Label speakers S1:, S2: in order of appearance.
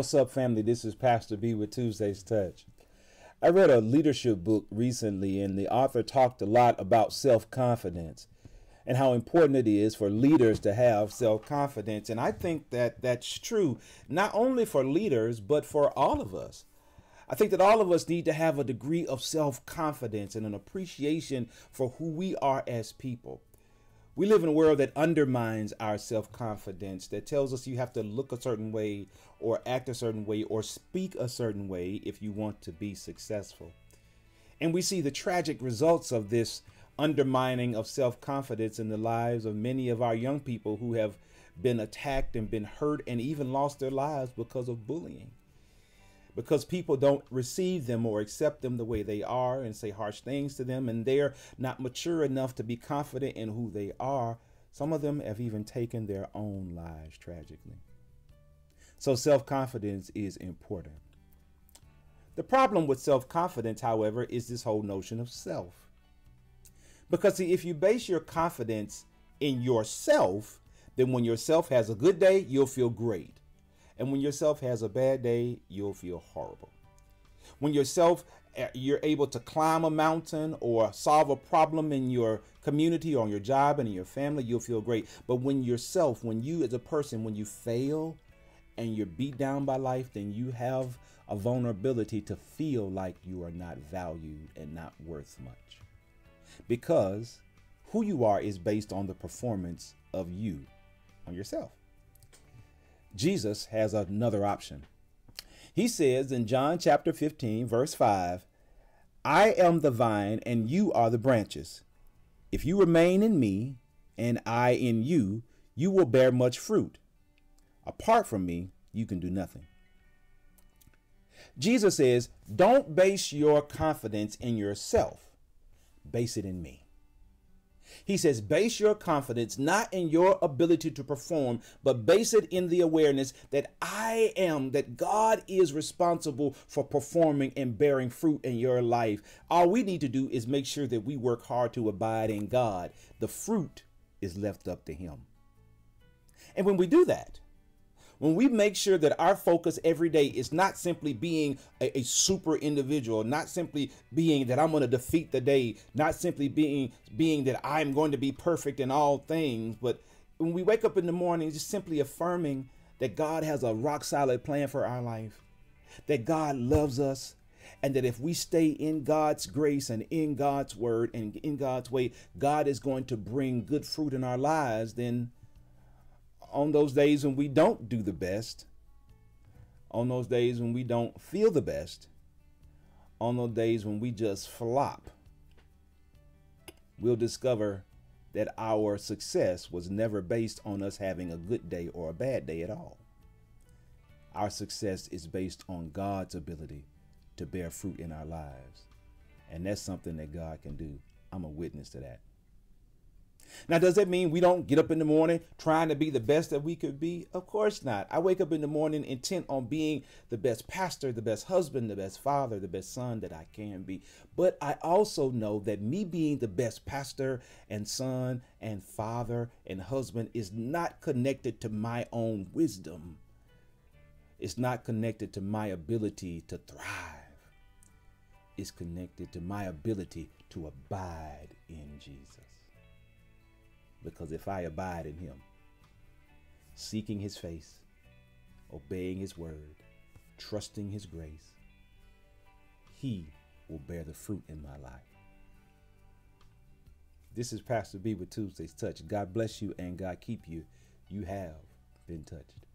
S1: What's up, family? This is Pastor B with Tuesday's Touch. I read a leadership book recently, and the author talked a lot about self confidence and how important it is for leaders to have self confidence. And I think that that's true, not only for leaders, but for all of us. I think that all of us need to have a degree of self confidence and an appreciation for who we are as people. We live in a world that undermines our self confidence, that tells us you have to look a certain way or act a certain way or speak a certain way if you want to be successful. And we see the tragic results of this undermining of self confidence in the lives of many of our young people who have been attacked and been hurt and even lost their lives because of bullying because people don't receive them or accept them the way they are and say harsh things to them, and they're not mature enough to be confident in who they are. Some of them have even taken their own lives tragically. So, self confidence is important. The problem with self confidence, however, is this whole notion of self. Because, see, if you base your confidence in yourself, then when yourself has a good day, you'll feel great. And when yourself has a bad day, you'll feel horrible. When yourself eh, you're able to climb a mountain or solve a problem in your community or on your job and in your family, you'll feel great. But when yourself, when you as a person, when you fail and you're beat down by life, then you have a vulnerability to feel like you are not valued and not worth much. Because who you are is based on the performance of you on yourself. Jesus has another option. He says in John chapter 15, verse 5, I am the vine and you are the branches. If you remain in me and I in you, you will bear much fruit. Apart from me, you can do nothing. Jesus says, Don't base your confidence in yourself, base it in me. He says, base your confidence not in your ability to perform, but base it in the awareness that I am, that God is responsible for performing and bearing fruit in your life. All we need to do is make sure that we work hard to abide in God. The fruit is left up to Him. And when we do that, when we make sure that our focus every day is not simply being a, a super individual, not simply being that I'm going to defeat the day, not simply being being that I'm going to be perfect in all things, but when we wake up in the morning, just simply affirming that God has a rock solid plan for our life, that God loves us, and that if we stay in God's grace and in God's word and in God's way, God is going to bring good fruit in our lives, then on those days when we don't do the best, on those days when we don't feel the best, on those days when we just flop, we'll discover that our success was never based on us having a good day or a bad day at all. Our success is based on God's ability to bear fruit in our lives. And that's something that God can do. I'm a witness to that. Now, does that mean we don't get up in the morning trying to be the best that we could be? Of course not. I wake up in the morning intent on being the best pastor, the best husband, the best father, the best son that I can be. But I also know that me being the best pastor and son and father and husband is not connected to my own wisdom. It's not connected to my ability to thrive. It's connected to my ability to abide in Jesus. Because if I abide in him, seeking his face, obeying his word, trusting his grace, he will bear the fruit in my life. This is Pastor B with Tuesday's Touch. God bless you and God keep you. You have been touched.